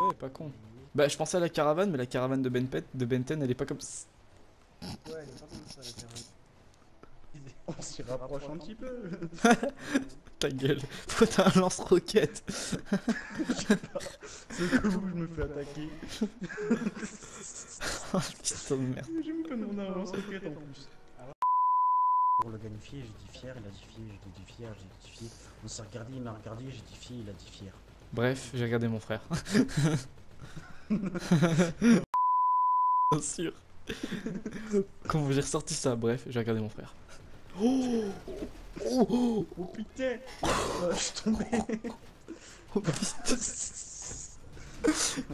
Ouais, pas con. Bah, je pensais à la caravane, mais la caravane de Benten, de Benten elle est pas comme... Ouais, elle est pas comme ça, la caravane. On s'y rapproche un petit peu. Ta gueule. Toi, t'as un lance-roquette. C'est que où je me fais attaquer. Oh, putain de merde. J'ai même pas demandé un lance-roquette en plus. Pour le qualifier, j'ai dit fier, il a dit fier, j'ai dit fier, j'ai dit fier. On s'est regardé, il m'a regardé, j'ai dit fier, il a dit fier. Bref, j'ai regardé mon frère. Bien sûr. Comment j'ai ressorti ça Bref, j'ai regardé mon frère. Oh Oh, oh, Oh putain Euh, Je suis tombé. oh, putain.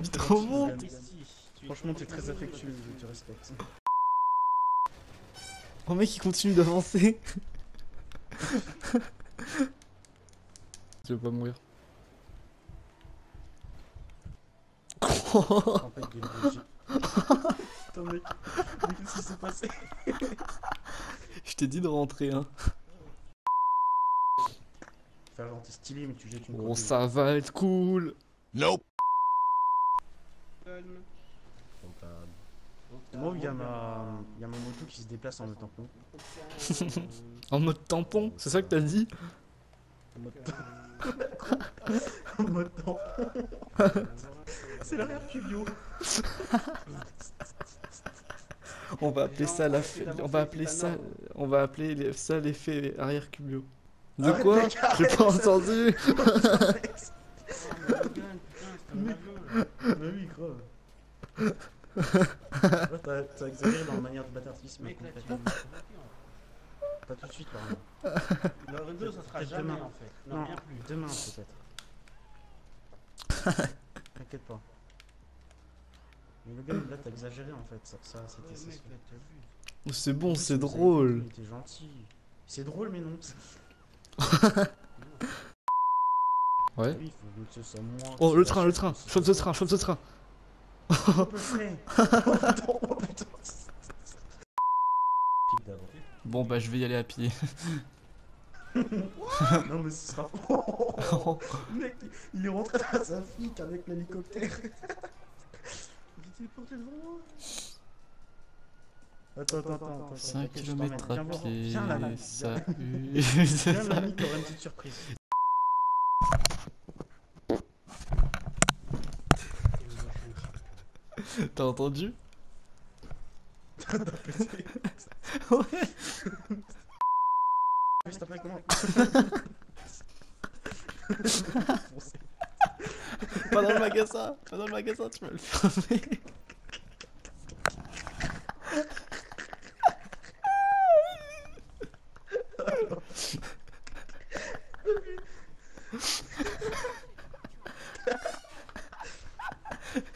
Il te remonte Franchement, t'es très affectueux, je te respecte. Oh mec, il continue d'avancer. Je vais pas mourir. Attends, mec, mais qu'est-ce qui s'est passé? Je t'ai dit de rentrer, hein. Faire genre t'es stylé, mais tu jettes une Oh, copie. ça va être cool. Nope. Moi, il y, a ma... il y a ma moto qui se déplace en me tampon. En mode tampon, c'est ça que t'as dit? En mode En mode temps. C'est l'arrière cubio. On va appeler ça la On va appeler ça. On va appeler ça l'effet arrière cubio. De Arrête quoi J'ai pas entendu. Bah oui, grave. T'as exagéré dans la manière de bâtardisme. Pas tout de suite, pardon. Le Rendo, ça sera jamais demain. en fait. Non, Non, bien plus. demain peut-être. T'inquiète pas. Mais le gars, là, t'as exagéré en fait. Ça, ça c'était Ouais. C'est bon, c'est drôle. Gentil. C'est drôle, mais non. Ouais. Oui, faut que ce soit moins. Oh, le train, le train. Chope ce train, chope ce train. Oh putain, oh. Bon, bah, je vais y aller à pied. Non, mais ce sera. Oh, mec, il est rentré dans sa flic avec l'hélicoptère. Il est téléporté devant moi? Attends, attends, attends. attends, 5 t'inquiète, je km à pied. Viens là, là. Salut. Viens, l'ami, t'auras une petite surprise. T'as entendu? Je t'appelle comment? Pas dans le magasin, pas dans le magasin, tu vas le fermer.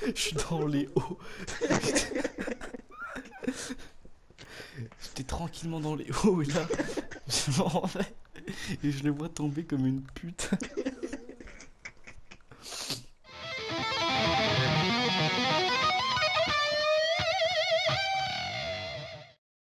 Je suis dans les hauts. J'étais tranquillement dans les hauts et là, je m'en vais et je les vois tomber comme une pute.